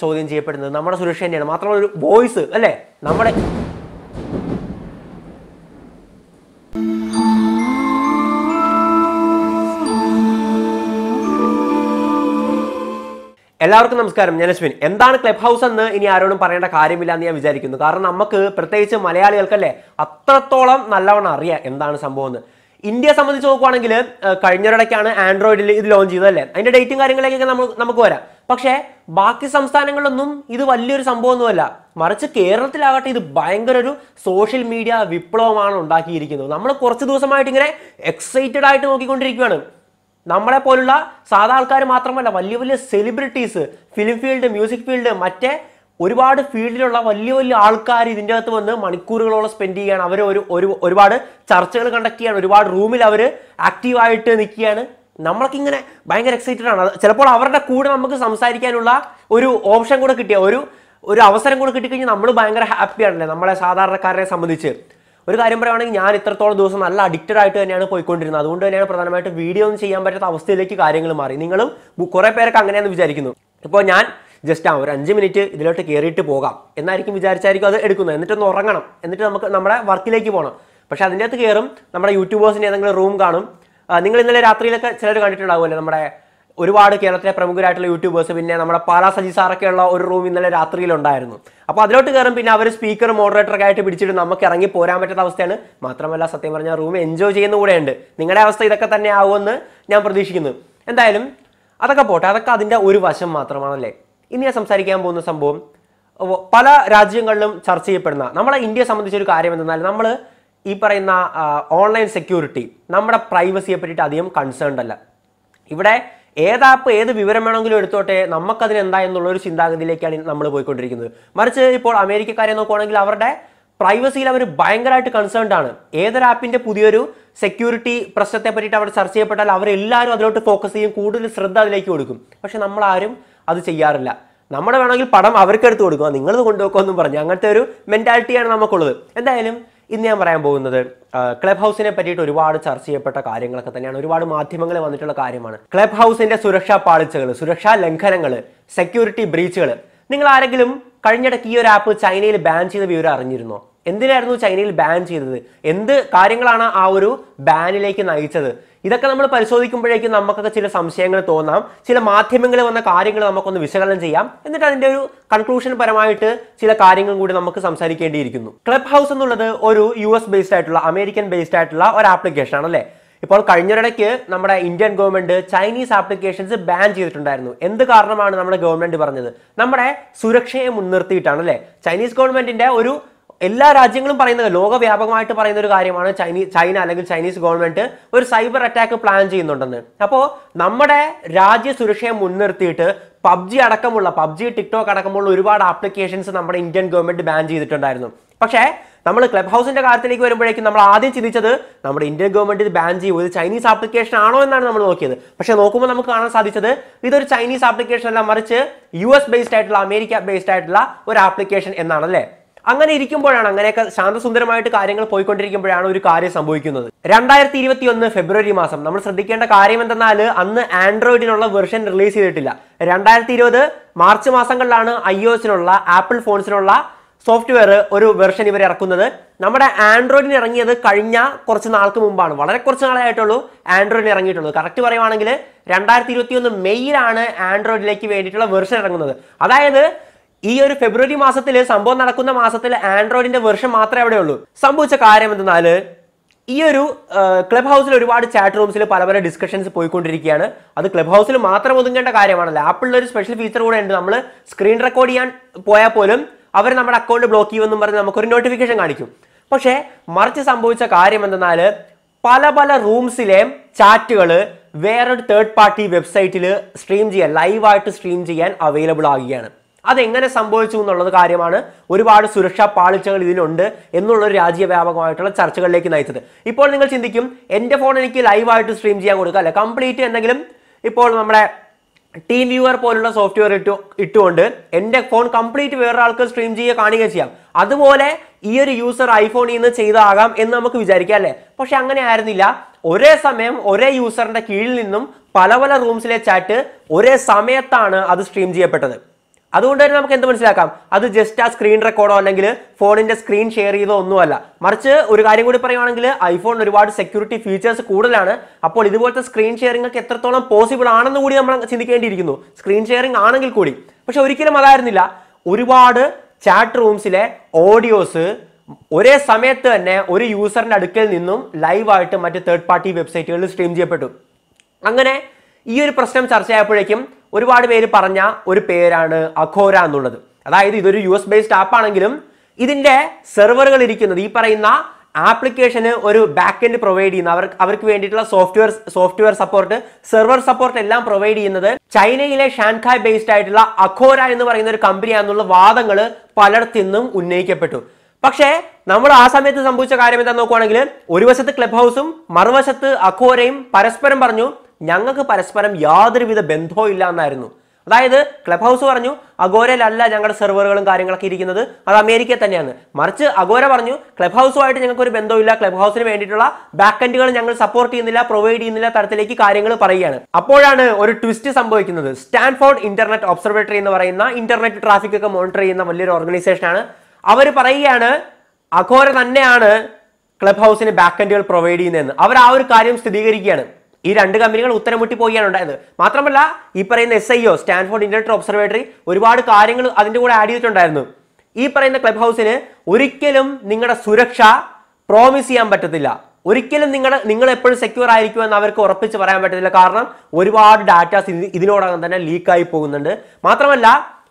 ചോദ്യം ചെയ്യപ്പെടുന്നത് നമ്മുടെ സുരക്ഷ തന്നെയാണ്. മാത്രമല്ല ഒരു വോയിസ് അല്ലേ? നമ്മുടെ എല്ലാവർക്കും നമസ്കാരം. ഞാൻ അശ്വിൻ. എന്താണ് ക്ലബ് ഹൗസ് എന്ന് ഇനി ആരോടും പറയേണ്ട കാര്യമില്ല എന്ന് ഞാൻ വിചാരിക്കുന്നു. കാരണം നമുക്ക് പ്രത്യേകിച്ച് മലയാളികൾക്കല്ലേ അത്രത്തോളം നല്ലവണ്ണം അറിയാം എന്താണ് സംഭവം എന്ന്. ഇന്ത്യയെ സംബന്ധിച്ച് നോക്കുവാണെങ്കിൽ കഴിഞ്ഞൊരിടയ്ക്കാണ് ആൻഡ്രോയിഡിൽ ഇത് ലോഞ്ച് ചെയ്തതല്ലേ? അതിന്റെ ഡേറ്റും കാര്യങ്ങളിലേക്കൊക്കെ നമുക്ക് നമുക്ക് വരാം. പക്ഷേ ബാക്കി സംസ്ഥാനങ്ങളിലൊന്നും ഇത് വലിയൊരു സംഭവമൊന്നുമല്ല. മറിച്ച് കേരളത്തിലാകട്ടെ ഇത് ഭയങ്കര ഒരു സോഷ്യൽ മീഡിയ വിപ്ലവമാണ് ഉണ്ടാക്കിയിരിക്കുന്നത്. നമ്മൾ കുറച്ച് ദിവസമായിട്ട് ഇങ്ങനെ എക്സൈറ്റഡ് ആയിട്ട് നോക്കിക്കൊണ്ടിരിക്കുകയാണ്. നമ്മളെ പോലുള്ള സാധാ ആൾക്കാർ മാത്രമല്ല വലിയ വലിയ celebrities film field music field മറ്റേ ഒരുപാട് ഫീൽഡിലുള്ള വലിയ വലിയ ആൾക്കാർ ഇതിന്റെ അകത്ത് വന്ന് മണിക്കൂറുകളോളം സ്പെൻഡ് ചെയ്യുകയാണ് അവർ ഒരു ഒരു ഒരുപാട് ചർച്ചകൾ കണ്ടക്ട് ചെയ്യാണ്. ഒരുപാട് റൂമിൽ അവർ ആക്റ്റീവായിട്ട് നിൽക്കുകയാണ്. നമ്മളൊക്കെ ഇങ്ങനെ ഭയങ്കര എക്സൈറ്റഡ് ആണ്. ചിലപ്പോൾ അവരുടെ കൂടെ നമുക്ക് സംസാരിക്കാനുള്ള ഒരു ഓപ്ഷൻ കൂടെ കിട്ടിയ ഒരു ഒരു അവസരം കൂടെ കിട്ടിക്കഴിഞ്ഞാൽ നമ്മൾ ഭയങ്കര ഹാപ്പിയാണല്ലേ നമ്മളെ സാധാരണക്കാരെ സംബന്ധിച്ച്. ഒരു കാര്യം പറയുവാണെങ്കിൽ ഞാൻ ഇത്രത്തോളം ദിവസം നല്ല അഡിക്റ്റഡ് ആയിട്ട് തന്നെയാണ് പോയിക്കൊണ്ടിരുന്നത്. അതുകൊണ്ട് തന്നെയാണ് പ്രധാനമായിട്ട് വീഡിയോ ഒന്നും ചെയ്യാൻ പറ്റാത്ത അവസ്ഥയിലേക്ക് കാര്യങ്ങൾ മാറി. നിങ്ങളും കുറേ പേരൊക്കെ അങ്ങനെയാണെന്ന് വിചാരിക്കുന്നു. ഇപ്പോൾ ഞാൻ ജസ്റ്റ് ആ ഒരു അഞ്ച് മിനിറ്റ് ഇതിലോട്ട് കയറിയിട്ട് പോകാം. എന്നായിരിക്കും വിചാരിച്ചായിരിക്കും അത് എടുക്കുന്നത്. എന്നിട്ടൊന്ന് ഉറങ്ങണം. എന്നിട്ട് നമുക്ക് നമ്മുടെ വർക്കിലേക്ക് പോകണം പക്ഷേ അതിന്റെ അകത്ത് കയറും നമ്മുടെ യൂട്യൂബേഴ്സിന്റെ ഏതെങ്കിലും റൂം കാണും. നിങ്ങൾ ഇന്നലെ രാത്രിയിലൊക്കെ ചിലർ കണ്ടിട്ടുണ്ടാവുമല്ലോ നമ്മുടെ ഒരുപാട് കേരളത്തിലെ പ്രമുഖരായിട്ടുള്ള യൂട്യൂബേഴ്സ് പിന്നെ നമ്മുടെ പാലാ സജി സാറൊക്കെയുള്ള ഒരു റൂം ഇന്നലെ രാത്രിയിലുണ്ടായിരുന്നു. അപ്പോൾ അതിലോട്ട് കയറും പിന്നെ അവർ സ്പീക്കർ മോഡറേറ്ററൊക്കെ ആയിട്ട് പിടിച്ചിട്ട് നമുക്ക് ഇറങ്ങി പോരാൻ പറ്റാത്ത അവസ്ഥയാണ്. മാത്രമല്ല സത്യം പറഞ്ഞാൽ റൂം എൻജോയ് ചെയ്യുന്ന കൂടെ ഉണ്ട് നിങ്ങളുടെ അവസ്ഥ ഇതൊക്കെ തന്നെ ആവുമെന്ന് ഞാൻ പ്രതീക്ഷിക്കുന്നു. എന്തായാലും അതൊക്കെ പോട്ടെ അതൊക്കെ അതിന്റെ ഒരു വശം മാത്രമാണല്ലേ? ഇനി ഞാൻ സംസാരിക്കാൻ പോകുന്ന സംഭവം പല രാജ്യങ്ങളിലും ചർച്ച ചെയ്യപ്പെടുന്ന നമ്മളെ ഇന്ത്യയെ സംബന്ധിച്ചൊരു കാര്യം എന്തെന്നാൽ നമ്മൾ ഈ പറയുന്ന ഓൺലൈൻ സെക്യൂരിറ്റി നമ്മുടെ പ്രൈവസിയെ പറ്റിയിട്ട് അധികം കൺസേൺഡ് അല്ല. ഇവിടെ ഏത് ആപ്പ് ഏത് വിവരം വേണമെങ്കിലും എടുത്തോട്ടെ നമുക്കതിന് എന്താ എന്നുള്ള ഒരു ചിന്താഗതിയിലേക്കാണ് നമ്മൾ പോയിക്കൊണ്ടിരിക്കുന്നത്. മറിച്ച് ഇപ്പോൾ അമേരിക്കക്കാരെ നോക്കുവാണെങ്കിൽ അവരുടെ പ്രൈവസിയിൽ അവർ ഭയങ്കരമായിട്ട് കൺസേൺഡ് ആണ്. ഏതൊരു ആപ്പിന്റെ പുതിയൊരു സെക്യൂരിറ്റി പ്രശ്നത്തെ പറ്റിയിട്ട് അവർ ചർച്ച ചെയ്യപ്പെട്ടാൽ അവരെല്ലാവരും അതിലോട്ട് ഫോക്കസ് ചെയ്യും കൂടുതൽ ശ്രദ്ധ അതിലേക്ക് കൊടുക്കും. പക്ഷെ നമ്മളാരും അത് ചെയ്യാറില്ല. നമ്മുടെ വേണമെങ്കിൽ പടം അവർക്ക് എടുത്ത് കൊടുക്കുക നിങ്ങളത് കൊണ്ടുപോക്കുമെന്നും പറഞ്ഞു അങ്ങനത്തെ ഒരു മെന്റാലിറ്റിയാണ് നമുക്കുള്ളത്. എന്തായാലും ഇന്ന് ഞാൻ പറയാൻ പോകുന്നത് ക്ലബ് ഹൗസിനെ പറ്റിയിട്ട് ഒരുപാട് ചർച്ച ചെയ്യപ്പെട്ട കാര്യങ്ങളൊക്കെ തന്നെയാണ്. ഒരുപാട് മാധ്യമങ്ങളിൽ വന്നിട്ടുള്ള കാര്യമാണ്. ക്ലബ് ഹൗസിന്റെ സുരക്ഷാ പാളിച്ചകൾ സുരക്ഷാ ലംഘനങ്ങൾ സെക്യൂരിറ്റി ബ്രീച്ചുകൾ നിങ്ങൾ ആരെങ്കിലും കഴിഞ്ഞിടയ്ക്ക് ഈ ഒരു ആപ്പ് ചൈനയിൽ ബാൻ ചെയ്ത വിവരം അറിഞ്ഞിരുന്നോ? എന്തിനായിരുന്നു ചൈനയിൽ ബാൻ ചെയ്തത്? എന്ത് കാര്യങ്ങളാണ് ആ ഒരു ബാനിലേക്ക് നയിച്ചത്? ഇതൊക്കെ നമ്മൾ പരിശോധിക്കുമ്പോഴേക്കും നമുക്കൊക്കെ ചില സംശയങ്ങൾ തോന്നാം. ചില മാധ്യമങ്ങളിൽ വന്ന കാര്യങ്ങൾ നമുക്കൊന്ന് വിശകലനം ചെയ്യാം. എന്നിട്ട് അതിന്റെ ഒരു കൺക്ലൂഷൻ പരമായിട്ട് ചില കാര്യങ്ങൾ കൂടി നമുക്ക് സംസാരിക്കേണ്ടിയിരിക്കുന്നു. ക്ലബ് ഹൗസ് എന്നുള്ളത് ഒരു യു എസ് ബേസ്ഡ് ആയിട്ടുള്ള അമേരിക്കൻ ബേസ്ഡ് ആയിട്ടുള്ള ഒരു ആപ്ലിക്കേഷൻ ആണല്ലേ ഇപ്പോൾ കഴിഞ്ഞിടയ്ക്ക് നമ്മുടെ Indian government Chinese applications ban ചെയ്തിട്ടുണ്ടായിരുന്നു. എന്ത് കാരണമാണ് നമ്മുടെ ഗവൺമെന്റ് പറഞ്ഞത്? നമ്മുടെ സുരക്ഷയെ മുൻനിർത്തിയിട്ടാണ് അല്ലേ? ചൈനീസ് ഗവൺമെന്റിന്റെ ഒരു എല്ലാ രാജ്യങ്ങളും പറയുന്നത് ലോകവ്യാപകമായിട്ട് പറയുന്ന ഒരു കാര്യമാണ് ചൈനീസ് ചൈന അല്ലെങ്കിൽ ചൈനീസ് ഗവൺമെന്റ് ഒരു സൈബർ അറ്റാക്ക് പ്ലാൻ ചെയ്യുന്നുണ്ടെന്ന്. അപ്പോൾ നമ്മുടെ രാജ്യ സുരക്ഷയെ മുൻനിർത്തിയിട്ട് പബ്ജി അടക്കമുള്ള പബ്ജി ടിക്ടോക്ക് അടക്കമുള്ള ഒരുപാട് ആപ്ലിക്കേഷൻസ് നമ്മുടെ ഇന്ത്യൻ ഗവൺമെന്റ് ബാൻ ചെയ്തിട്ടുണ്ടായിരുന്നു. പക്ഷേ നമ്മൾ ക്ലബ് ഹൗസിന്റെ കാര്യത്തിലേക്ക് വരുമ്പോഴേക്കും നമ്മൾ ആദ്യം ചിന്തിച്ചത് നമ്മുടെ ഇന്ത്യൻ ഗവൺമെന്റ് ഇത് ബാൻ ചെയ്യും. ഇത് ചൈനീസ് ആപ്ലിക്കേഷൻ ആണോ എന്നാണ് നമ്മൾ നോക്കിയത്. പക്ഷെ നോക്കുമ്പോൾ നമുക്ക് കാണാൻ സാധിച്ചത് ഇതൊരു ചൈനീസ് ആപ്ലിക്കേഷൻ അല്ല മറിച്ച് യു എസ് ബേസ്ഡ് ആയിട്ടുള്ള അമേരിക്ക ബേസ്ഡ് ആയിട്ടുള്ള ഒരു ആപ്ലിക്കേഷൻ എന്നാണല്ലേ? അങ്ങനെ ഇരിക്കുമ്പോഴാണ് അങ്ങനെയൊക്കെ ശാന്തസുന്ദരമായിട്ട് കാര്യങ്ങൾ പോയിക്കൊണ്ടിരിക്കുമ്പോഴാണ് ഒരു കാര്യം സംഭവിക്കുന്നത്. രണ്ടായിരത്തി ഇരുപത്തി ഒന്ന് ഫെബ്രുവരി മാസം നമ്മൾ ശ്രദ്ധിക്കേണ്ട കാര്യം എന്തെന്നാൽ അന്ന് ആൻഡ്രോയിഡിനുള്ള വെർഷൻ റിലീസ് ചെയ്തിട്ടില്ല. രണ്ടായിരത്തി ഇരുപത് മാർച്ച് മാസങ്ങളിലാണ് ഐ ഒ എസിനുള്ള ആപ്പിൾ ഫോൺസിനുള്ള സോഫ്റ്റ്വെയർ ഒരു വെർഷൻ ഇവർ ഇറക്കുന്നത്. നമ്മുടെ ആൻഡ്രോയിഡിന് ഇറങ്ങിയത് കഴിഞ്ഞ കുറച്ച് നാൾക്ക് മുമ്പാണ്. വളരെ കുറച്ച് നാളായിട്ടുള്ളൂ ആൻഡ്രോയിഡിന് ഇറങ്ങിയിട്ടുള്ളൂ കറക്റ്റ് പറയുവാണെങ്കിൽ രണ്ടായിരത്തി ഇരുപത്തി ഒന്ന് മെയ്യിലാണ് ആൻഡ്രോയിഡിലേക്ക് വേണ്ടിയിട്ടുള്ള വെർഷൻ ഇറങ്ങുന്നത്. അതായത് ഈ ഒരു ഫെബ്രുവരി മാസത്തിൽ സംഭവം നടക്കുന്ന മാസത്തിൽ ആൻഡ്രോയിഡിന്റെ വെർഷൻ മാത്രമേ അവിടെ ഉള്ളൂ. സംഭവിച്ച കാര്യം എന്തെന്നാൽ ഈ ഒരു ക്ലബ് ഹൗസിൽ ഒരുപാട് ചാറ്റ് റൂംസിൽ പല പല ഡിസ്കഷൻസ് പോയിക്കൊണ്ടിരിക്കുകയാണ്. അത് ക്ലബ് ഹൗസിൽ മാത്രം ഒതുങ്ങേണ്ട കാര്യമാണല്ലോ. ആപ്പിളിൽ ഒരു സ്പെഷ്യൽ ഫീച്ചർ കൂടെ ഉണ്ട്. നമ്മൾ സ്ക്രീൻ റെക്കോർഡ് ചെയ്യാൻ പോയാൽ പോലും അവർ നമ്മുടെ അക്കൗണ്ട് ബ്ലോക്ക് ചെയ്യുമെന്നും പറഞ്ഞ് നമുക്കൊരു നോട്ടിഫിക്കേഷൻ കാണിക്കും. പക്ഷേ മറിച്ച് സംഭവിച്ച കാര്യം എന്തെന്നാൽ പല പല റൂംസിലെ ചാറ്റുകൾ വേറൊരു തേർഡ് പാർട്ടി വെബ്സൈറ്റിൽ സ്ട്രീം ചെയ്യാൻ ലൈവായിട്ട് സ്ട്രീം ചെയ്യാൻ അവൈലബിൾ ആകുകയാണ് അതെങ്ങനെ സംഭവിച്ചു എന്നുള്ളത് കാര്യമാണ് ഒരുപാട് സുരക്ഷാ പാളിച്ചകൾ ഇതിലുണ്ട് എന്നുള്ളൊരു രാജ്യവ്യാപകമായിട്ടുള്ള ചർച്ചകളിലേക്ക് നയിച്ചത്. ഇപ്പോൾ നിങ്ങൾ ചിന്തിക്കും എന്റെ ഫോൺ എനിക്ക് ലൈവായിട്ട് സ്ട്രീം ചെയ്യാൻ കൊടുക്കുക. അല്ലെ? കംപ്ലീറ്റ് എന്തെങ്കിലും ഇപ്പോൾ നമ്മുടെ ടീം വ്യൂവർ പോലുള്ള സോഫ്റ്റ്വെയർ ഇട്ടു ഇട്ടുകൊണ്ട് എന്റെ ഫോൺ കംപ്ലീറ്റ് വേറൊരാൾക്ക് സ്ട്രീം ചെയ്യുക കാണുകയും ചെയ്യാം. അതുപോലെ ഈ ഒരു യൂസർ ഐഫോണിൽ നിന്ന് ചെയ്താകാം എന്ന് നമുക്ക് വിചാരിക്കാം അല്ലേ? പക്ഷെ അങ്ങനെ ആയിരുന്നില്ല. ഒരേ സമയം ഒരേ യൂസറിന്റെ കീഴിൽ നിന്നും പല പല റൂംസിലെ ചാറ്റ് ഒരേ സമയത്താണ് അത് സ്ട്രീം ചെയ്യപ്പെട്ടത്. അതുകൊണ്ട് തന്നെ നമുക്ക് എന്ത് മനസ്സിലാക്കാം? അത് ജസ്റ്റ് ആ സ്ക്രീൻ റെക്കോർഡോ അല്ലെങ്കിൽ ഫോണിന്റെ സ്ക്രീൻ ഷെയർ ചെയ്തോ ഒന്നുമല്ല. മറിച്ച് ഒരു കാര്യം കൂടി പറയുവാണെങ്കിൽ ഐഫോൺ ഒരുപാട് സെക്യൂരിറ്റി ഫീച്ചേഴ്സ് കൂടുതലാണ്. അപ്പോൾ ഇതുപോലത്തെ സ്ക്രീൻ ഷെയറിംഗ് ഒക്കെ എത്രത്തോളം പോസിബിൾ ആണെന്ന് കൂടി നമ്മൾ ചിന്തിക്കേണ്ടിയിരിക്കുന്നു. സ്ക്രീൻ ഷെയറിംഗ് ആണെങ്കിൽ കൂടി. പക്ഷെ ഒരിക്കലും അതായിരുന്നില്ല. ഒരുപാട് ചാറ്റ് റൂംസിലെ ഓഡിയോസ് ഒരേ സമയത്ത് തന്നെ ഒരു യൂസറിന്റെ അടുക്കൽ നിന്നും ലൈവായിട്ട് മറ്റ് തേർഡ് പാർട്ടി വെബ്സൈറ്റുകളിൽ സ്ട്രീം ചെയ്യപ്പെട്ടു. അങ്ങനെ ഈ ഒരു പ്രശ്നം ചർച്ചയായപ്പോഴേക്കും ഒരുപാട് പേര് പറഞ്ഞ ഒരു പേരാണ് അഖോര എന്നുള്ളത്. അതായത് ഇതൊരു യു എസ് ബേസ്ഡ് ആപ്പ് ആണെങ്കിലും ഇതിന്റെ സെർവറുകൾ ഇരിക്കുന്നത് ഈ പറയുന്ന ആപ്ലിക്കേഷന് ഒരു ബാക്ക് എൻഡ് പ്രൊവൈഡ് ചെയ്യുന്ന അവർക്ക് അവർക്ക് വേണ്ടിയിട്ടുള്ള software software support server support എല്ലാം പ്രൊവൈഡ് ചെയ്യുന്നത് ചൈനയിലെ ഷാൻഖായ് ബേസ്ഡ് ആയിട്ടുള്ള അഖോര എന്ന് പറയുന്ന ഒരു കമ്പനിയാണെന്നുള്ള വാദങ്ങൾ പലയിടത്തുനിന്നും ഉന്നയിക്കപ്പെട്ടു. പക്ഷേ നമ്മൾ ആ സമയത്ത് സംഭവിച്ച കാര്യം എന്താ നോക്കുവാണെങ്കിൽ ഒരു വശത്ത് ക്ലബ് ഹൗസും മറുവശത്ത് അഖോരയും പരസ്പരം പറഞ്ഞു ഞങ്ങൾക്ക് പരസ്പരം യാതൊരുവിധ ബന്ധവും ഇല്ല എന്നായിരുന്നു. അതായത് ക്ലബ് ഹൗസ് പറഞ്ഞു അഗോരയിലല്ല ഞങ്ങളുടെ സെർവറുകളും കാര്യങ്ങളൊക്കെ ഇരിക്കുന്നത് അത് അമേരിക്കയിൽ തന്നെയാണ്. മറിച്ച് അഗോര പറഞ്ഞു ക്ലബ് ഹൗസുമായിട്ട് ഞങ്ങൾക്ക് ഒരു ബന്ധമില്ല ക്ലബ് ഹൗസിന് വേണ്ടിയിട്ടുള്ള ബാക്ക് എൻഡുകൾ ഞങ്ങൾ സപ്പോർട്ട് ചെയ്യുന്നില്ല പ്രൊവൈഡ് ചെയ്യുന്നില്ല തരത്തിലേക്ക് കാര്യങ്ങൾ പറയുകയാണ്. അപ്പോഴാണ് ഒരു ട്വിസ്റ്റ് സംഭവിക്കുന്നത്. സ്റ്റാൻഫോർഡ് ഇന്റർനെറ്റ് ഒബ്സർവേറ്ററി എന്ന് പറയുന്ന ഇന്റർനെറ്റ് ട്രാഫിക് ഒക്കെ മോണിറ്റർ ചെയ്യുന്ന വലിയൊരു ഓർഗനൈസേഷനാണ് അവർ പറയുകയാണ് അഘോര തന്നെയാണ് ക്ലബ് ഹൗസിന് ബാക്ക് എൻഡുകൾ പ്രൊവൈഡ് ചെയ്യുന്നതെന്ന്. അവർ ആ ഒരു കാര്യം സ്ഥിരീകരിക്കുകയാണ്. ഈ രണ്ട് കമ്പനികൾ ഉത്തരം മുട്ടി ഉണ്ടായത്. മാത്രമല്ല ഈ പറയുന്ന S I O Stanford Internet Observatory ഒരുപാട് കാര്യങ്ങൾ അതിന്റെ കൂടെ ആഡ് ചെയ്തിട്ടുണ്ടായിരുന്നു. ഈ പറയുന്ന ക്ലബ് ഹൗസിന് ഒരിക്കലും നിങ്ങളുടെ സുരക്ഷ പ്രോമിസ് ചെയ്യാൻ പറ്റത്തില്ല. ഒരിക്കലും നിങ്ങളുടെ നിങ്ങൾ എപ്പോഴും സെക്യൂർ ആയിരിക്കും എന്ന് അവർക്ക് ഉറപ്പിച്ച് പറയാൻ പറ്റത്തില്ല. കാരണം ഒരുപാട് ഡാറ്റാസ് ഇതിനോടകം തന്നെ ലീക്കായി പോകുന്നുണ്ട്. മാത്രമല്ല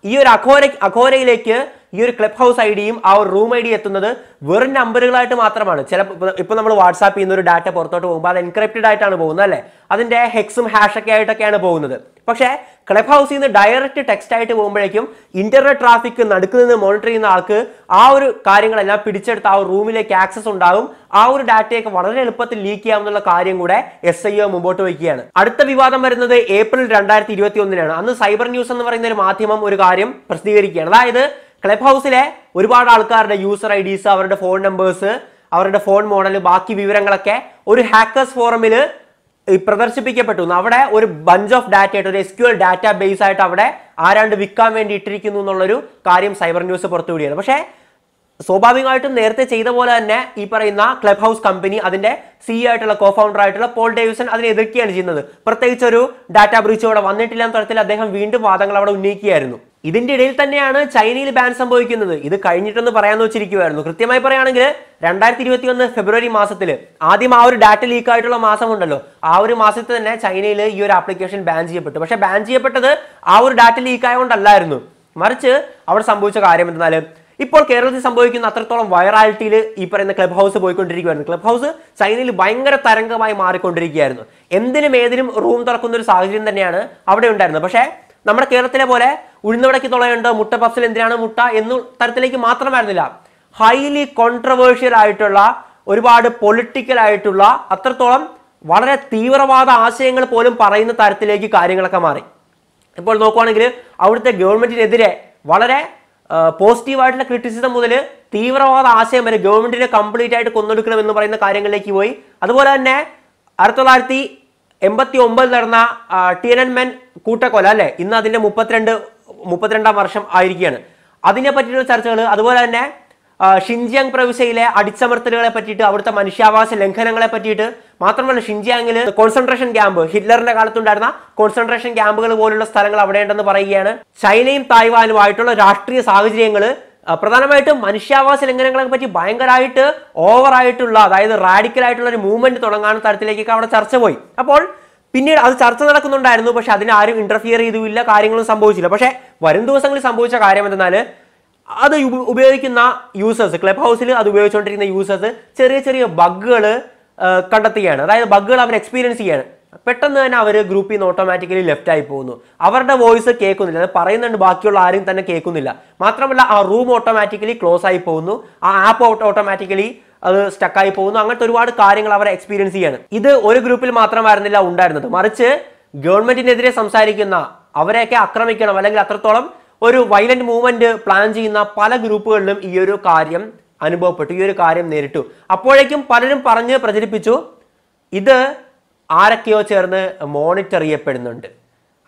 ഈ ഒരു അഘോര അഘോരയിലേക്ക് ഈ ഒരു ക്ലബ് ഹൗസ് ഐ ഡിയും ആ ഒരു റൂം ഐ ഡി എത്തുന്നത് വെറും നമ്പറുകളായിട്ട് മാത്രമാണ്. ചില ഇപ്പൊ നമ്മൾ വാട്സാപ്പ് ചെയ്യുന്ന ഒരു ഡാറ്റ പുറത്തോട്ട് പോകുമ്പോൾ അത് എൻക്രിപ്റ്റഡ് ആയിട്ടാണ് പോകുന്നത് അല്ലേ? അതിന്റെ ഹെക്സും ഹാഷൊക്കെ ആയിട്ടൊക്കെയാണ് പോകുന്നത്. പക്ഷേ ക്ലബ് ഹൗസിൽ നിന്ന് ഡയറക്റ്റ് ടെക്സ്റ്റ് ആയിട്ട് പോകുമ്പോഴേക്കും ഇന്റർനെറ്റ് ട്രാഫിക് നടുക്ക് നിന്ന് മോണിറ്റർ ചെയ്യുന്ന ആൾക്ക് ആ ഒരു കാര്യങ്ങളെല്ലാം പിടിച്ചെടുത്ത് ആ ഒരു റൂമിലേക്ക് ആക്സസ് ഉണ്ടാകും. ആ ഒരു ഡാറ്റയൊക്കെ വളരെ എളുപ്പത്തിൽ ലീക്ക് ചെയ്യാമെന്നുള്ള കാര്യം കൂടെ എസ് ഐ ഒ മുമ്പോട്ട് വയ്ക്കുകയാണ്. അടുത്ത വിവാദം വരുന്നത് ഏപ്രിൽ രണ്ടായിരത്തി ഇരുപത്തി ഒന്നിനാണ് അന്ന് സൈബർ ന്യൂസ് എന്ന് പറയുന്ന ഒരു മാധ്യമം ഒരു കാര്യം പ്രസിദ്ധീകരിക്കുകയാണ്. അതായത് ക്ലബ് ഹൗസിലെ ഒരുപാട് ആൾക്കാരുടെ യൂസർ ഐ ഡീസ് അവരുടെ ഫോൺ നമ്പേഴ്സ് അവരുടെ ഫോൺ മോഡൽ ബാക്കി വിവരങ്ങളൊക്കെ ഒരു ഹാക്കേഴ്സ് ഫോറമിൽ പ്രദർശിപ്പിക്കപ്പെട്ടു. അവിടെ ഒരു ബഞ്ച് ഓഫ് ഡാറ്റ ആയിട്ട് ഒരു S Q L database ആയിട്ട് അവിടെ ആരാണ്ട് വിൽക്കാൻ വേണ്ടി ഇട്ടിരിക്കുന്നു എന്നുള്ളൊരു കാര്യം സൈബർ ന്യൂസ് പുറത്തുവിടുകയാണ് പക്ഷേ സ്വാഭാവികമായിട്ടും നേരത്തെ ചെയ്ത പോലെ തന്നെ ഈ പറയുന്ന ക്ലബ് ഹൗസ് കമ്പനി അതിന്റെ സി ആയിട്ടുള്ള കോ ഫൗണ്ടർ ആയിട്ടുള്ള പോൾ ഡേവിസൺ അതിനെ എതിർക്കുകയാണ് ചെയ്യുന്നത്. പ്രത്യേകിച്ച് ഒരു ഡാറ്റ ബ്രീച്ച് അവിടെ വന്നിട്ടില്ല എന്ന തരത്തിൽ അദ്ദേഹം വീണ്ടും വാദങ്ങൾ അവിടെ ഉന്നയിക്കുകയായിരുന്നു. ഇതിന്റെ ഇടയിൽ തന്നെയാണ് ചൈനയിൽ ബാൻ സംഭവിക്കുന്നത്. ഇത് കഴിഞ്ഞിട്ടെന്ന് പറയാന്ന് വെച്ചിരിക്കുവായിരുന്നു. കൃത്യമായി പറയുകയാണെങ്കിൽ രണ്ടായിരത്തി ഇരുപത്തി ഒന്ന് ഫെബ്രുവരി മാസത്തിൽ ആദ്യം ആ ഒരു ഡാറ്റ ലീക്ക് ആയിട്ടുള്ള മാസം ഉണ്ടല്ലോ ആ ഒരു മാസത്തിൽ തന്നെ ചൈനയിൽ ഈ ഒരു ആപ്ലിക്കേഷൻ ബാൻ ചെയ്യപ്പെട്ടു. പക്ഷേ ബാൻ ചെയ്യപ്പെട്ടത് ആ ഒരു ഡാറ്റ ലീക്ക് ആയതുകൊണ്ടല്ലായിരുന്നു. മറിച്ച് അവിടെ സംഭവിച്ച കാര്യം എന്തെന്നാൽ ഇപ്പോൾ കേരളത്തിൽ സംഭവിക്കുന്ന അത്രത്തോളം വൈറാലിറ്റിയിൽ ഈ പറയുന്ന ക്ലബ് ഹൗസ് പോയിക്കൊണ്ടിരിക്കുകയായിരുന്നു ക്ലബ് ഹൗസ് ചൈനയിൽ ഭയങ്കര തരംഗമായി മാറിക്കൊണ്ടിരിക്കുകയായിരുന്നു. എന്തിനും ഏതിനും റൂം തുറക്കുന്ന ഒരു സാഹചര്യം തന്നെയാണ് അവിടെ ഉണ്ടായിരുന്നത്. പക്ഷേ നമ്മുടെ കേരളത്തിലെ പോലെ ഉഴുന്നവിടയ്ക്ക് തുളയുണ്ട്? മുട്ട പഫ്സിൽ എന്തിനാണ് മുട്ട എന്ന തരത്തിലേക്ക് മാത്രമായിരുന്നില്ല. ഹൈലി കോൺട്രവേഴ്ഷ്യൽ ആയിട്ടുള്ള ഒരുപാട് പൊളിറ്റിക്കൽ ആയിട്ടുള്ള അത്രത്തോളം വളരെ തീവ്രവാദ ആശയങ്ങൾ പോലും പറയുന്ന തരത്തിലേക്ക് കാര്യങ്ങളൊക്കെ മാറി. ഇപ്പോൾ നോക്കുവാണെങ്കിൽ അവിടുത്തെ ഗവൺമെന്റിനെതിരെ വളരെ പോസിറ്റീവായിട്ടുള്ള ക്രിറ്റിസിസം മുതൽ തീവ്രവാദ ആശയം വരെ ഗവൺമെന്റിനെ കംപ്ലീറ്റ് ആയിട്ട് കൊന്നൊടുക്കണം എന്ന് പറയുന്ന കാര്യങ്ങളിലേക്ക് പോയി. അതുപോലെ തന്നെ ആയിരത്തി തൊള്ളായിരത്തി എൺപത്തി ഒമ്പതിൽ നടന്ന ടി എൻ മെൻ കൂട്ടക്കൊല അല്ലെ? ഇന്ന് അതിന്റെ മുപ്പത്തിരണ്ട് മുപ്പത്തിരണ്ടാം വർഷം ആയിരിക്കുകയാണ്. അതിനെ പറ്റിയിട്ടുള്ള ചർച്ചകൾ അതുപോലെ തന്നെ ഷിൻജിയാങ് പ്രവിശ്യയിലെ അടിച്ചമർത്തലുകളെ പറ്റിയിട്ട് അവിടുത്തെ മനുഷ്യാവകാശ ലംഘനങ്ങളെ പറ്റിയിട്ട് മാത്രമല്ല ഷിൻജിയാങ്ങിൽ കോൺസെൻട്രേഷൻ ക്യാമ്പ് ഹിറ്റ്ലറിന്റെ കാലത്തുണ്ടായിരുന്ന കോൺസെൻട്രേഷൻ ക്യാമ്പുകൾ പോലുള്ള സ്ഥലങ്ങൾ അവിടെ ഉണ്ടെന്ന് പറയുകയാണ്. ചൈനയും തായ്വാനുമായിട്ടുള്ള രാഷ്ട്രീയ സാഹചര്യങ്ങൾ പ്രധാനമായിട്ടും മനുഷ്യാവകാശ ലംഘനങ്ങളെ പറ്റി ഭയങ്കരമായിട്ട് ഓവറായിട്ടുള്ള അതായത് റാഡിക്കൽ ആയിട്ടുള്ള ഒരു മൂവ്മെന്റ് തുടങ്ങാൻ തരത്തിലേക്കൊക്കെ അവിടെ ചർച്ച പോയി. അപ്പോൾ പിന്നീട് അത് ചർച്ച നടക്കുന്നുണ്ടായിരുന്നു പക്ഷെ അതിനെ ആരും ഇന്റർഫിയർ ചെയ്തില്ല കാര്യങ്ങളും സംഭവിച്ചില്ല. പക്ഷേ വരും ദിവസങ്ങളിൽ സംഭവിച്ച കാര്യം എന്തെന്നാൽ അത് ഉപയോഗിക്കുന്ന യൂസേഴ്സ് ക്ലബ് ഹൗസിൽ അത് ഉപയോഗിച്ചുകൊണ്ടിരിക്കുന്ന യൂസേഴ്സ് ചെറിയ ചെറിയ ബഗ്ഗുകൾ കണ്ടെത്തുകയാണ്. അതായത് ബഗ്ഗുകൾ അവർ എക്സ്പീരിയൻസ് ചെയ്യാണ്. പെട്ടെന്ന് തന്നെ അവർ ഗ്രൂപ്പിൽ നിന്ന് ഓട്ടോമാറ്റിക്കലി ലെഫ്റ്റ് ആയി പോകുന്നു. അവരുടെ വോയിസ് കേൾക്കുന്നില്ല. അത് പറയുന്നുണ്ട് ബാക്കിയുള്ള ആരും തന്നെ കേൾക്കുന്നില്ല. മാത്രമല്ല ആ റൂം ഓട്ടോമാറ്റിക്കലി ക്ലോസ് ആയി പോകുന്നു. ആ ആപ്പ് ഓട്ടോമാറ്റിക്കലി അത് സ്റ്റക്കായി പോകുന്നു. അങ്ങനത്തെ ഒരുപാട് കാര്യങ്ങൾ അവർ എക്സ്പീരിയൻസ് ചെയ്യാണ്. ഇത് ഒരു ഗ്രൂപ്പിൽ മാത്രമായിരുന്നില്ല ഉണ്ടായിരുന്നത്. മറിച്ച് ഗവൺമെന്റിനെതിരെ സംസാരിക്കുന്ന അവരെയൊക്കെ ആക്രമിക്കണം അല്ലെങ്കിൽ അത്രത്തോളം ഒരു വയലന്റ് മൂവ്മെന്റ് പ്ലാൻ ചെയ്യുന്ന പല ഗ്രൂപ്പുകളിലും ഈ ഒരു കാര്യം അനുഭവപ്പെട്ടു. ഈ ഒരു കാര്യം നേരിട്ടു. അപ്പോഴേക്കും പലരും പറഞ്ഞ് പ്രചരിപ്പിച്ചു ഇത് ആരൊക്കെയോ ചേർന്ന് മോണിറ്റർ ചെയ്യപ്പെടുന്നുണ്ട്.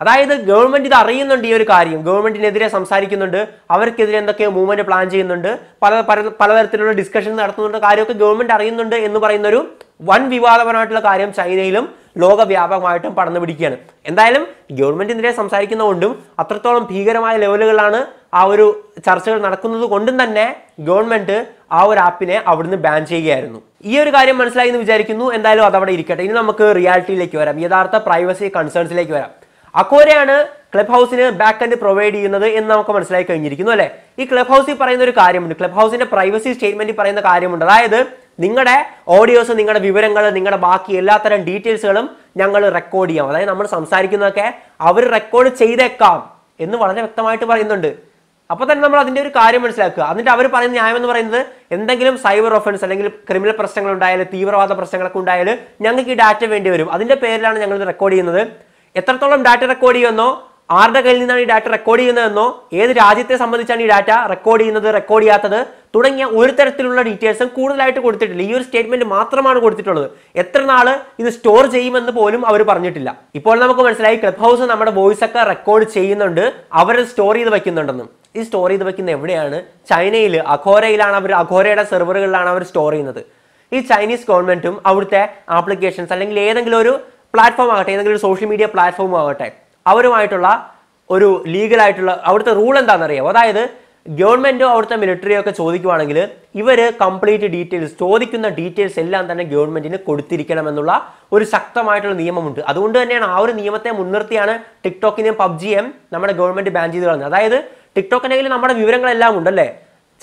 അതായത് ഗവൺമെന്റ് ഇത് അറിയുന്നുണ്ട് ഈ ഒരു കാര്യം. ഗവൺമെന്റിനെതിരെ സംസാരിക്കുന്നുണ്ട്. അവർക്കെതിരെ എന്തൊക്കെയോ മൂവ്മെന്റ് പ്ലാൻ ചെയ്യുന്നുണ്ട്. പല പല- പലതരത്തിലുള്ള ഡിസ്കഷൻ നടത്തുന്നുണ്ട്. കാര്യമൊക്കെ ഗവൺമെന്റ് അറിയുന്നുണ്ട് എന്ന് പറയുന്ന ഒരു വൻ വിവാദപരമായിട്ടുള്ള കാര്യം ചൈനയിലും ലോകവ്യാപകമായിട്ടും പടന്നു പിടിക്കുകയാണ്. എന്തായാലും ഗവൺമെന്റിനെതിരെ സംസാരിക്കുന്നതുകൊണ്ടും അത്രത്തോളം ഭീകരമായ ലെവലുകളാണ് ആ ഒരു ചർച്ചകൾ നടക്കുന്നത് കൊണ്ടും തന്നെ ഗവൺമെന്റ് ആ ഒരു ആപ്പിനെ അവിടുന്ന് ബാൻ ചെയ്യുകയായിരുന്നു. ഈ ഒരു കാര്യം മനസ്സിലായി എന്ന് വിചാരിക്കുന്നു. എന്തായാലും അതവിടെ ഇരിക്കട്ടെ. ഇനി നമുക്ക് റിയാലിറ്റിയിലേക്ക് വരാം. യഥാർത്ഥ പ്രൈവസി കൺസേൺസിലേക്ക് വരാം. അക്കോരയാണ് ക്ലബ് ഹൗസിന് ബാക്ക് എൻഡ് പ്രൊവൈഡ് ചെയ്യുന്നത് എന്ന് നമുക്ക് മനസ്സിലായി കഴിഞ്ഞിരിക്കുന്നു അല്ലെ? ഈ ക്ലബ് ഹൗസിൽ പറയുന്ന ഒരു കാര്യമുണ്ട്. ക്ലബ് ഹൗസിന്റെ പ്രൈവസി സ്റ്റേറ്റ്മെന്റിൽ പറയുന്ന കാര്യമുണ്ട്. അതായത് നിങ്ങളുടെ ഓഡിയോസ് നിങ്ങളുടെ വിവരങ്ങൾ നിങ്ങളുടെ ബാക്കി എല്ലാത്തരം ഡീറ്റെയിൽസുകളും ഞങ്ങൾ റെക്കോർഡ് ചെയ്യാം. അതായത് നമ്മൾ സംസാരിക്കുന്നതൊക്കെ അവർ റെക്കോർഡ് ചെയ്തേക്കാം എന്ന് വളരെ വ്യക്തമായിട്ട് പറയുന്നുണ്ട്. അപ്പൊ തന്നെ നമ്മൾ അതിന്റെ ഒരു കാര്യം മനസ്സിലാക്കുക. എന്നിട്ട് അവർ പറയുന്ന ന്യായം എന്ന് പറയുന്നത് എന്തെങ്കിലും സൈബർ ഒഫൻസ് അല്ലെങ്കിൽ ക്രിമിനൽ പ്രശ്നങ്ങൾ ഉണ്ടായാലും തീവ്രവാദ പ്രശ്നങ്ങളൊക്കെ ഉണ്ടായാലും ഞങ്ങൾക്ക് ഈ ഡാറ്റ വേണ്ടി വരും. അതിന്റെ പേരിലാണ് ഞങ്ങൾ റെക്കോർഡ് ചെയ്യുന്നത്. എത്രത്തോളം ഡാറ്റ റെക്കോർഡ് ചെയ്യുന്നോ ആരുടെ കയ്യിൽ നിന്നാണ് ഈ ഡാറ്റ റെക്കോർഡ് ചെയ്യുന്നതെന്നോ ഏത് രാജ്യത്തെ സംബന്ധിച്ചാണ് ഈ ഡാറ്റ റെക്കോർഡ് ചെയ്യുന്നത് റെക്കോർഡ് ചെയ്യാത്തത് തുടങ്ങിയ ഒരു തരത്തിലുള്ള ഡീറ്റെയിൽസും കൂടുതലായിട്ട് കൊടുത്തിട്ടില്ല. ഈ ഒരു സ്റ്റേറ്റ്മെന്റ് മാത്രമാണ് കൊടുത്തിട്ടുള്ളത്. എത്ര നാൾ ഇത് സ്റ്റോർ ചെയ്യുമെന്ന് പോലും അവർ പറഞ്ഞിട്ടില്ല. ഇപ്പോൾ നമുക്ക് മനസ്സിലായി ക്ലബ് ഹൗസ് നമ്മുടെ വോയിസ് ഒക്കെ റെക്കോർഡ് ചെയ്യുന്നുണ്ട്. അവർ സ്റ്റോർ ചെയ്ത് വെക്കുന്നുണ്ടെന്നും. ഈ സ്റ്റോർ ചെയ്ത് വെക്കുന്നത് എവിടെയാണ്? ചൈനയിൽ അഖോരയിലാണ് അവർ അഖോരയുടെ സെർവറുകളിലാണ് അവർ സ്റ്റോർ ചെയ്യുന്നത്. ഈ ചൈനീസ് ഗവൺമെന്റും അവിടുത്തെ ആപ്ലിക്കേഷൻസ് അല്ലെങ്കിൽ ഏതെങ്കിലും ഒരു പ്ലാറ്റ്ഫോം ആകട്ടെ ഏതെങ്കിലും ഒരു സോഷ്യൽ മീഡിയ പ്ലാറ്റ്ഫോം ആകട്ടെ അവരുമായിട്ടുള്ള ഒരു ലീഗൽ ആയിട്ടുള്ള അവിടുത്തെ റൂൾ എന്താണെന്നറിയാമോ അതായത് ഗവൺമെന്റോ അവിടുത്തെ മിലിറ്ററിയോ ഒക്കെ ചോദിക്കുവാണെങ്കിൽ ഇവർ കംപ്ലീറ്റ് ഡീറ്റെയിൽസ് ചോദിക്കുന്ന ഡീറ്റെയിൽസ് എല്ലാം തന്നെ ഗവൺമെന്റിന് കൊടുത്തിരിക്കണം എന്നുള്ള ഒരു ശക്തമായിട്ടുള്ള നിയമമുണ്ട്. അതുകൊണ്ട് തന്നെയാണ് ആ ഒരു നിയമത്തെ മുൻനിർത്തിയാണ് ടിക്ടോക്കിനെയും പബ്ജിയെയും നമ്മുടെ ഗവൺമെന്റ് ബാൻ ചെയ്ത് കളഞ്ഞത്. അതായത് ടിക്ടോക്കിന്റെ കയ്യിൽ നമ്മുടെ വിവരങ്ങളെല്ലാം ഉണ്ടല്ലേ?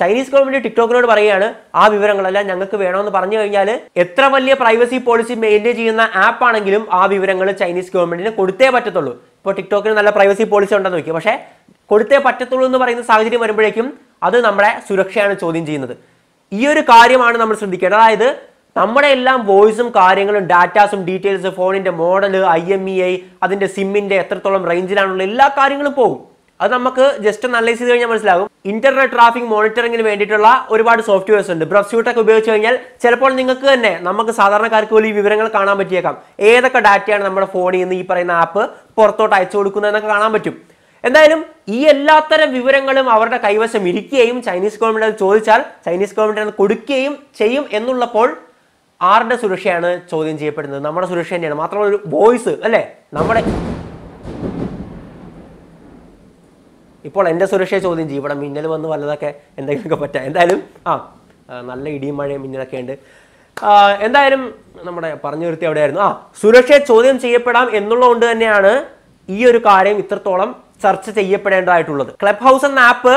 ചൈനീസ് ഗവൺമെന്റ് ടിക്ടോക്കിനോട് പറയുകയാണ് ആ വിവരങ്ങളെല്ലാം ഞങ്ങൾക്ക് വേണമെന്ന് പറഞ്ഞു കഴിഞ്ഞാൽ എത്ര വലിയ പ്രൈവസി പോളിസി മെയിന്റെയിൻ ചെയ്യുന്ന ആപ്പ് ആണെങ്കിലും ആ വിവരങ്ങൾ ചൈനീസ് ഗവൺമെന്റിന് കൊടുത്തേ പറ്റത്തുള്ളൂ. ഇപ്പോൾ ടിക്ടോക്കിന് നല്ല പ്രൈവസി പോളിസി ഉണ്ടെന്ന് നോക്കി. പക്ഷേ കൊടുത്തേ പറ്റത്തുള്ളൂ എന്ന് പറയുന്ന സാഹചര്യം വരുമ്പോഴേക്കും അത് നമ്മുടെ സുരക്ഷയാണ് ചോദ്യം ചെയ്യുന്നത്. ഈ ഒരു കാര്യമാണ് നമ്മൾ ശ്രദ്ധിക്കേണ്ടത്. അതായത് നമ്മുടെ എല്ലാം വോയിസും കാര്യങ്ങളും ഡാറ്റാസും ഡീറ്റെയിൽസ് ഫോണിന്റെ model I M E I അതിന്റെ സിമ്മിന്റെ എത്രത്തോളം റേഞ്ചിലാണുള്ള എല്ലാ കാര്യങ്ങളും പോകും. അത് നമുക്ക് ജസ്റ്റ് ഒന്ന് അനലൈസ് ചെയ്ത് കഴിഞ്ഞാൽ മനസ്സിലാകും. ഇന്റർനെറ്റ് ട്രാഫിക് മോണിറ്ററിംഗിന് വേണ്ടിയിട്ടുള്ള ഒരുപാട് സോഫ്റ്റ്വെയർസ് ഉണ്ട്. ബ്രഫ്സ്യൂട്ട് ഒക്കെ ഉപയോഗിച്ച് കഴിഞ്ഞാൽ ചിലപ്പോൾ നിങ്ങൾക്ക് തന്നെ നമുക്ക് സാധാരണക്കാർക്ക് പോലും ഈ വിവരങ്ങൾ കാണാൻ പറ്റിയേക്കാം. ഏതൊക്കെ ഡാറ്റയാണ് നമ്മുടെ ഫോണിൽ നിന്ന് ഈ പറയുന്ന ആപ്പ് പുറത്തോട്ട് അയച്ചു കൊടുക്കുന്നതെന്നൊക്കെ കാണാൻ പറ്റും. എന്തായാലും ഈ എല്ലാത്തരം വിവരങ്ങളും അവരുടെ കൈവശം ഇരിക്കുകയും ചൈനീസ് ഗവൺമെന്റ് ചോദിച്ചാൽ ചൈനീസ് ഗവൺമെന്റ് കൊടുക്കുകയും ചെയ്യും എന്നുള്ളപ്പോൾ ആരുടെ സുരക്ഷയാണ് ചോദ്യം ചെയ്യപ്പെടുന്നത്? നമ്മുടെ സുരക്ഷ തന്നെയാണ്. മാത്രമല്ല ഒരു വോയിസ് അല്ലേ? നമ്മുടെ ഇപ്പോൾ എന്റെ സുരക്ഷയെ ചോദ്യം ചെയ്യും. ഇവിടെ മിന്നൽ വന്ന് വല്ലതൊക്കെ എന്തെങ്കിലുമൊക്കെ പറ്റാം. എന്തായാലും ആ നല്ല ഇടിയും മഴയും മിന്നലൊക്കെ ഉണ്ട്. എന്തായാലും നമ്മുടെ പറഞ്ഞു നിർത്തി അവിടെയായിരുന്നു. ആ സുരക്ഷയെ ചോദ്യം ചെയ്യപ്പെടാം എന്നുള്ളതുകൊണ്ട് തന്നെയാണ് ഈ ഒരു കാര്യം ഇത്രത്തോളം ചർച്ച ചെയ്യപ്പെടേണ്ടതായിട്ടുള്ളത്. ക്ലബ് ഹൗസ് എന്ന app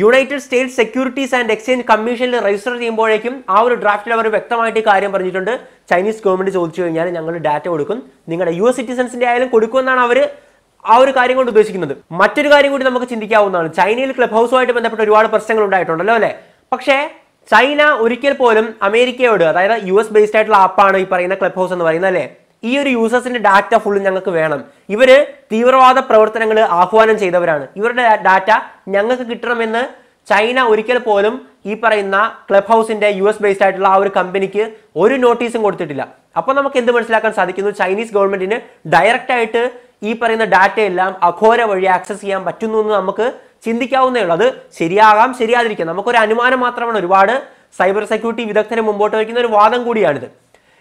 United States Securities and Exchange കമ്മീഷനിൽ രജിസ്റ്റർ ചെയ്യുമ്പോഴേക്കും ആ ഒരു ഡ്രാഫ്റ്റിൽ അവർ വ്യക്തമായിട്ട് ഈ കാര്യം പറഞ്ഞിട്ടുണ്ട്. ചൈനീസ് ഗവൺമെന്റ് ചോദിച്ചു കഴിഞ്ഞാൽ ഞങ്ങൾ ഡാറ്റ കൊടുക്കും. നിങ്ങളുടെ യു എസ് സിറ്റിസൺസിന്റെ ആയാലും കൊടുക്കുമെന്നാണ് അവർ ആ ഒരു കാര്യം കൊണ്ട് ഉദ്ദേശിക്കുന്നത്. മറ്റൊരു കാര്യം കൂടി നമുക്ക് ചിന്തിക്കാവുന്നതാണ്. ചൈനയിൽ ക്ലബ് ഹൗസുമായിട്ട് ബന്ധപ്പെട്ട ഒരുപാട് പ്രശ്നങ്ങൾ ഉണ്ടായിട്ടുണ്ടല്ലോ അല്ലെ? പക്ഷേ ചൈന ഒരിക്കൽ പോലും അമേരിക്കയോട് അതായത് യു എസ് ബേസ്ഡ് ആയിട്ടുള്ള ആപ്പാണ് ഈ പറയുന്ന ക്ലബ് ഹൗസ് എന്ന് പറയുന്നത് അല്ലേ? ഈ ഒരു യൂസേഴ്സിന്റെ ഡാറ്റ ഫുൾ ഞങ്ങൾക്ക് വേണം. ഇവർ തീവ്രവാദ പ്രവർത്തനങ്ങൾ ആഹ്വാനം ചെയ്തവരാണ്. ഇവരുടെ ഡാറ്റ ഞങ്ങൾക്ക് കിട്ടണമെന്ന് ചൈന ഒരിക്കൽ പോലും ഈ പറയുന്ന ക്ലബ് ഹൗസിന്റെ യു എസ് ബേസ്ഡ് ആയിട്ടുള്ള ആ ഒരു കമ്പനിക്ക് ഒരു നോട്ടീസും കൊടുത്തിട്ടില്ല. അപ്പോൾ നമുക്ക് എന്ത് മനസ്സിലാക്കാൻ സാധിക്കുന്നു? ചൈനീസ് ഗവൺമെന്റിന് ഡയറക്റ്റ് ആയിട്ട് ഈ പറയുന്ന ഡാറ്റ എല്ലാം അഘോര വഴി ആക്സസ് ചെയ്യാൻ പറ്റുന്നു എന്ന് നമുക്ക് ചിന്തിക്കാവുന്നേ ഉള്ളൂ. അത് ശരിയാകാം ശരിയാതിരിക്കാം. നമുക്കൊരു അനുമാനം മാത്രമാണ്. ഒരുപാട് സൈബർ സെക്യൂരിറ്റി വിദഗ്ധരെ മുമ്പോട്ട് വയ്ക്കുന്ന ഒരു വാദം കൂടിയാണിത്.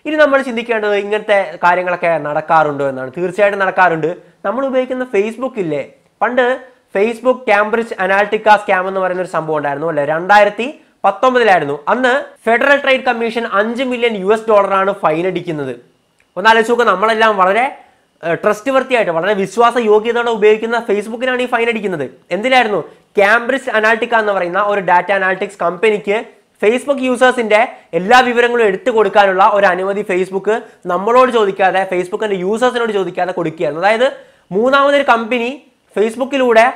ഇനി നമ്മൾ ചിന്തിക്കേണ്ടത് ഇങ്ങനത്തെ കാര്യങ്ങളൊക്കെ നടക്കാറുണ്ടോ എന്നാണ്. തീർച്ചയായിട്ടും നടക്കാറുണ്ട്. നമ്മൾ ഉപയോഗിക്കുന്ന ഫേസ്ബുക്ക് ഇല്ലേ? പണ്ട് ഫേസ്ബുക്ക് കാംബ്രിഡ്ജ് അനാലിറ്റിക്ക സ്കാം എന്ന് പറയുന്ന ഒരു സംഭവം ഉണ്ടായിരുന്നു അല്ലെ? രണ്ടായിരത്തി പത്തൊമ്പതിലായിരുന്നു അന്ന് ഫെഡറൽ ട്രേഡ് കമ്മീഷൻ അഞ്ച് മില്യൺ യു എസ് ഡോളറാണ് ഫൈൻ അടിക്കുന്നത്. ഒന്നാലോചിച്ച് നോക്കുക നമ്മളെല്ലാം വളരെ ട്രസ്റ്റ് വർത്തിയായിട്ട് വളരെ വിശ്വാസ യോഗ്യതയോടെ ഉപയോഗിക്കുന്ന ഫേസ്ബുക്കിനാണ് ഈ ഫൈൻ അടിക്കുന്നത്. എന്തിനായിരുന്നു? കാംബ്രിഡ്ജ് അനാലിറ്റിക്ക എന്ന് പറയുന്ന ഒരു ഡാറ്റ അനാലിറ്റിക്സ് കമ്പനിക്ക് ഫേസ്ബുക്ക് യൂസേഴ്സിന്റെ എല്ലാ വിവരങ്ങളും എടുത്തു കൊടുക്കാനുള്ള ഒരു അനുമതി ഫേസ്ബുക്ക് നമ്മളോട് ചോദിക്കാതെ ഫേസ്ബുക്കിന്റെ യൂസേഴ്സിനോട് ചോദിക്കാതെ കൊടുക്കുകയായിരുന്നു. അതായത് മൂന്നാമതൊരു കമ്പനി ഫേസ്ബുക്കിലൂടെ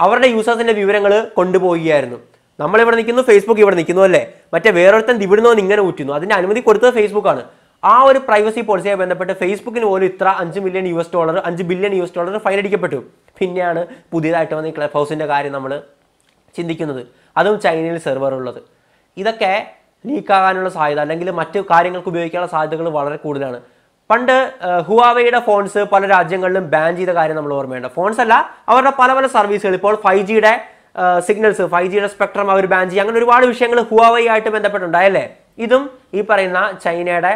അവരുടെ യൂസേഴ്സിന്റെ വിവരങ്ങൾ കൊണ്ടുപോവുകയായിരുന്നു. നമ്മളിവിടെ നിൽക്കുന്നു ഫേസ്ബുക്ക് ഇവിടെ നിൽക്കുന്നു അല്ലേ? മറ്റേ വേറൊരുത്തൻ ഇവിടുന്ന് ഇങ്ങനെ ഊറ്റുന്നു. അതിന്റെ അനുമതി കൊടുത്തത് ഫേസ്ബുക്കാണ് ആ ഒരു പ്രൈവസി പോളിസിയെ ബന്ധപ്പെട്ട് ഫേസ്ബുക്കിന് പോലും ഇത്ര അഞ്ച് മില്യൺ യു എസ് ഡോളർ അഞ്ച് billion U S dollar fine അടിക്കപ്പെട്ടു പിന്നെയാണ് പുതിയതായിട്ട് വന്ന ഈ ക്ലബ് ഹൗസിന്റെ കാര്യം നമ്മൾ ചിന്തിക്കുന്നത്. അതും ചൈനയിൽ സെർവർ ഉള്ളത്. ഇതൊക്കെ ലീക്കാകാനുള്ള സാധ്യത അല്ലെങ്കിൽ മറ്റു കാര്യങ്ങൾക്ക് ഉപയോഗിക്കാനുള്ള സാധ്യതകൾ വളരെ കൂടുതലാണ്. പണ്ട് ഹുവാവയുടെ ഫോൺസ് പല രാജ്യങ്ങളിലും ബാൻ ചെയ്ത കാര്യം നമ്മൾ ഓർമ്മയുണ്ട്. ഫോൺസ് അല്ല അവരുടെ പല പല സർവീസുകൾ ഇപ്പോൾ ഫൈവ് ജിയുടെ സിഗ്നൽസ് ഫൈവ് ജിയുടെ സ്പെക്ട്രം അവർ ബാൻ ചെയ്യുക അങ്ങനെ ഒരുപാട് വിഷയങ്ങൾ ഹുവാവൈ ആയിട്ട് ബന്ധപ്പെട്ടുണ്ടായല്ലേ ഇതും ഈ പറയുന്ന ചൈനയുടെ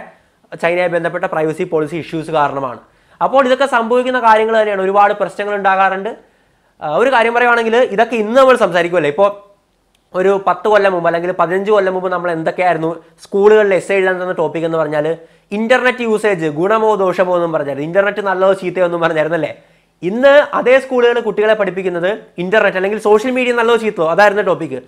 ചൈനയെ ബന്ധപ്പെട്ട പ്രൈവസി പോളിസി ഇഷ്യൂസ് കാരണമാണ്. അപ്പോൾ ഇതൊക്കെ സംഭവിക്കുന്ന കാര്യങ്ങൾ തന്നെയാണ്. ഒരുപാട് പ്രശ്നങ്ങൾ ഉണ്ടാകാറുണ്ട്. ഒരു കാര്യം പറയുവാണെങ്കിൽ ഇതൊക്കെ ഇന്ന് നമ്മൾ സംസാരിക്കുമല്ലേ ഇപ്പോൾ ഒരു പത്ത് കൊല്ലം മുമ്പ് അല്ലെങ്കിൽ പതിനഞ്ച് കൊല്ലം മുമ്പ് നമ്മൾ എന്തൊക്കെയായിരുന്നു സ്കൂളുകളിൽ എസ് എഴുതാൻ തന്ന ടോപ്പിക് എന്ന് പറഞ്ഞാൽ ഇന്റർനെറ്റ് യൂസേജ് ഗുണമോ ദോഷമോ എന്നും പറഞ്ഞായിരുന്നു ഇന്റർനെറ്റ് നല്ലതോ ചീത്തയോ എന്നും പറഞ്ഞായിരുന്നല്ലേ? ഇന്ന് അതേ സ്കൂളുകൾ കുട്ടികളെ പഠിപ്പിക്കുന്നത് ഇന്റർനെറ്റ് അല്ലെങ്കിൽ സോഷ്യൽ മീഡിയ നല്ലതോ ചീത്തോ അതായിരുന്നു ടോപ്പിക്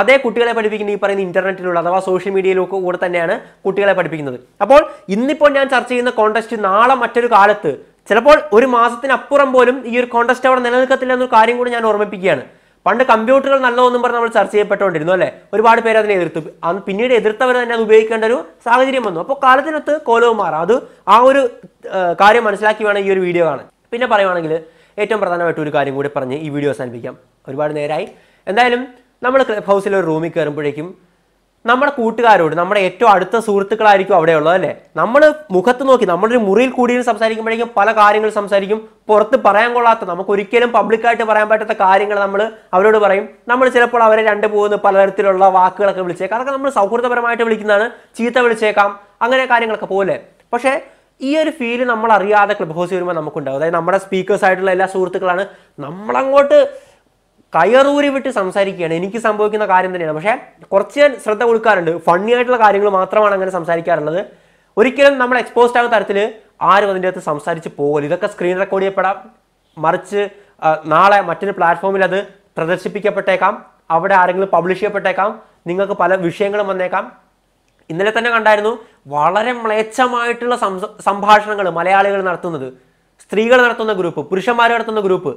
അതേ കുട്ടികളെ പഠിപ്പിക്കുന്ന ഈ പറയുന്ന ഇന്റർനെറ്റിലുള്ള അഥവാ സോഷ്യൽ മീഡിയയിലൊക്കെ കൂടെ തന്നെയാണ് കുട്ടികളെ പഠിപ്പിക്കുന്നത്. അപ്പോൾ ഇന്നിപ്പോൾ ഞാൻ ചർച്ച ചെയ്യുന്ന കോണ്ടസ്റ്റ് നാളെ മറ്റൊരു കാലത്ത് ചിലപ്പോൾ ഒരു മാസത്തിനപ്പുറം പോലും ഈ ഒരു കോണ്ടസ്റ്റ് അവിടെ നിലനിൽക്കത്തില്ല എന്നൊരു കാര്യം കൂടി ഞാൻ ഓർമ്മിപ്പിക്കുകയാണ്. പണ്ട് കമ്പ്യൂട്ടറുകൾ നല്ലതെന്നും പറഞ്ഞ് നമ്മൾ ചർച്ച ചെയ്യപ്പെട്ടുകൊണ്ടിരുന്നു അല്ലേ? ഒരുപാട് പേര് അതിനെ എതിർത്ത്. അന്ന് പിന്നീട് എതിർത്തവർ തന്നെ അത് ഉപയോഗിക്കേണ്ട ഒരു സാഹചര്യം വന്നു. അപ്പോൾ കാലത്തിനൊത്ത് കോലവും മാറാം. അത് ആ ഒരു കാര്യം മനസ്സിലാക്കി വേണം ഈ ഒരു വീഡിയോ കാണാൻ. പിന്നെ പറയുവാണെങ്കിൽ ഏറ്റവും പ്രധാനമായിട്ട് ഒരു കാര്യം കൂടി പറഞ്ഞ് ഈ വീഡിയോ അവസാനിപ്പിക്കാം. ഒരുപാട് നേരമായി എന്തായാലും നമ്മൾ ക്ലബ് ഹൗസിൽ ഒരു റൂമിൽ കയറുമ്പോഴേക്കും നമ്മുടെ കൂട്ടുകാരോട് നമ്മുടെ ഏറ്റവും അടുത്ത സുഹൃത്തുക്കളായിരിക്കും അവിടെയുള്ളത് അല്ലേ? നമ്മൾ മുഖത്ത് നോക്കി നമ്മളൊരു മുറിയിൽ കൂടി സംസാരിക്കുമ്പോഴേക്കും പല കാര്യങ്ങൾ സംസാരിക്കും. പുറത്ത് പറയാൻ കൊള്ളാത്ത നമുക്ക് ഒരിക്കലും പബ്ലിക്കായിട്ട് പറയാൻ പറ്റാത്ത കാര്യങ്ങൾ നമ്മൾ അവരോട് പറയും. നമ്മൾ ചിലപ്പോൾ അവരെ രണ്ട് പോകുന്ന പലതരത്തിലുള്ള വാക്കുകളൊക്കെ വിളിച്ചേക്കാം. അതൊക്കെ നമ്മൾ സൗഹൃദപരമായിട്ട് വിളിക്കുന്നതാണ്. ചീത്ത വിളിച്ചേക്കാം. അങ്ങനെ കാര്യങ്ങളൊക്കെ പോലെ പക്ഷേ ഈ ഒരു ഫീൽ നമ്മൾ അറിയാതെ ക്ലബ് ഹൗസ് വരുമ്പോൾ നമുക്കുണ്ടാവും. അതായത് നമ്മുടെ സ്പീക്കേഴ്സ് ആയിട്ടുള്ള എല്ലാ സുഹൃത്തുക്കളാണ്. നമ്മളങ്ങോട്ട് കയറൂരി വിട്ട് സംസാരിക്കുകയാണ്. എനിക്ക് സംഭവിക്കുന്ന കാര്യം തന്നെയാണ്. പക്ഷേ കുറച്ച് ഞാൻ ശ്രദ്ധ കൊടുക്കാറുണ്ട്. ഫണ്ണി ആയിട്ടുള്ള കാര്യങ്ങൾ മാത്രമാണ് അങ്ങനെ സംസാരിക്കാറുള്ളത്. ഒരിക്കലും നമ്മൾ എക്സ്പോസ്ഡ് ആകുന്ന തരത്തിൽ ആരും അതിന്റെ അകത്ത് സംസാരിച്ച് പോകൽ ഇതൊക്കെ സ്ക്രീൻ റെക്കോർഡ് ചെയ്യപ്പെടാം. മറിച്ച് നാളെ മറ്റൊരു പ്ലാറ്റ്ഫോമിൽ അത് പ്രദർശിപ്പിക്കപ്പെട്ടേക്കാം. അവിടെ ആരെങ്കിലും പബ്ലിഷ് ചെയ്യപ്പെട്ടേക്കാം. നിങ്ങൾക്ക് പല വിഷയങ്ങളും വന്നേക്കാം. ഇന്നലെ തന്നെ കണ്ടായിരുന്നു വളരെ മ്ലേച്ഛമായിട്ടുള്ള സംഭാഷണങ്ങൾ മലയാളികൾ നടത്തുന്നത്. സ്ത്രീകൾ നടത്തുന്ന ഗ്രൂപ്പ് പുരുഷന്മാർ നടത്തുന്ന ഗ്രൂപ്പ്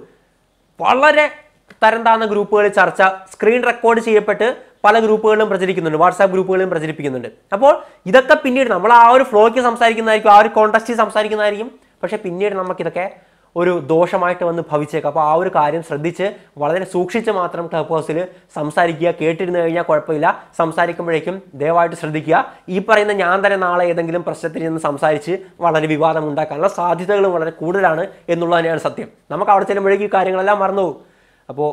വളരെ തരം താഴ്ന്ന ഗ്രൂപ്പുകളിൽ ചർച്ച സ്ക്രീൻ റെക്കോർഡ് ചെയ്യപ്പെട്ട് പല ഗ്രൂപ്പുകളിലും പ്രചരിക്കുന്നുണ്ട്. വാട്സാപ്പ് ഗ്രൂപ്പുകളിലും പ്രചരിപ്പിക്കുന്നുണ്ട്. അപ്പോൾ ഇതൊക്കെ പിന്നീട് നമ്മൾ ആ ഒരു ഫ്ലോയ്ക്ക് സംസാരിക്കുന്നതായിരിക്കും ആ ഒരു കോണ്ടസ്റ്റിൽ സംസാരിക്കുന്നതായിരിക്കും. പക്ഷേ പിന്നീട് നമുക്കിതൊക്കെ ഒരു ദോഷമായിട്ട് വന്ന് ഭവിച്ചേക്കാം. അപ്പോൾ ആ ഒരു കാര്യം ശ്രദ്ധിച്ച് വളരെ സൂക്ഷിച്ച് മാത്രം ക്ലബ് ഹൗസിൽ സംസാരിക്കുക കേട്ടിരുന്നു കഴിഞ്ഞാൽ കുഴപ്പമില്ല. സംസാരിക്കുമ്പോഴേക്കും ദയവായിട്ട് ശ്രദ്ധിക്കുക. ഈ പറയുന്ന ഞാൻ തന്നെ നാളെ ഏതെങ്കിലും പ്രശ്നത്തിൽ നിന്ന് സംസാരിച്ച് വളരെ വിവാദം ഉണ്ടാക്കാനുള്ള സാധ്യതകളും വളരെ കൂടുതലാണ് എന്നുള്ളത് തന്നെയാണ് സത്യം. നമുക്ക് അവിടെ ചെല്ലുമ്പോഴേക്കും ഈ കാര്യങ്ങളെല്ലാം മറന്നു പോകും അപ്പോൾ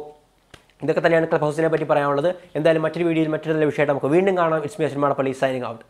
ഇതൊക്കെ തന്നെയാണ് ക്ലബ് ഹൗസിനെ പറ്റി പറയാനുള്ളത്. എന്തായാലും മറ്റൊരു വീഡിയോയിൽ മറ്റൊരു വിഷയമായിട്ട് നമുക്ക് വീണ്ടും കാണാം. It's me Aswin Manappally signing out